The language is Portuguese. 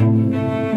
Música